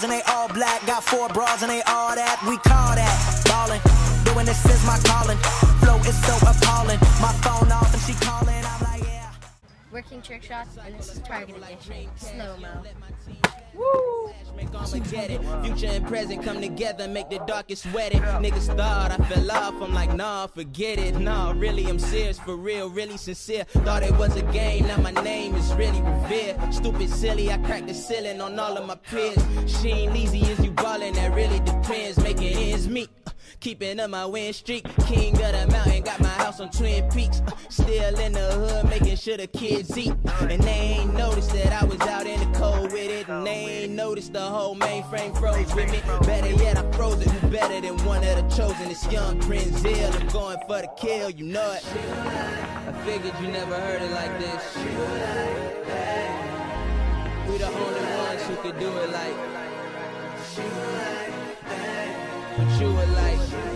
cars and they all black. Got four bras and they all that. We call that ballin'. Doing this is my calling. Flow is so appalling. My phone off and she calling. I'm like, yeah. Working trick shots, and this is Target Edition, slow mo. Make Armageddon. Future and present come together, make the darkest wedding. Niggas thought I fell off, I'm like, nah, forget it. Nah, really, I'm serious, for real, really sincere. Thought it was a game, now my name is really revered. Stupid, silly, I cracked the ceiling on all of my peers. She ain't easy as you ballin', that really depends. Making ends meet. uh, Keeping up my win streak, king of the mountain, got my house on Twin Peaks. uh, Still in the hood, making sure the kids eat. And they noticed the whole mainframe froze with me. Better yet, I froze it. Better than one of the chosen? It's young Prince Zill. I'm going for the kill, you know it. I figured you never heard it like this. We the only ones who could do it like. What you would like.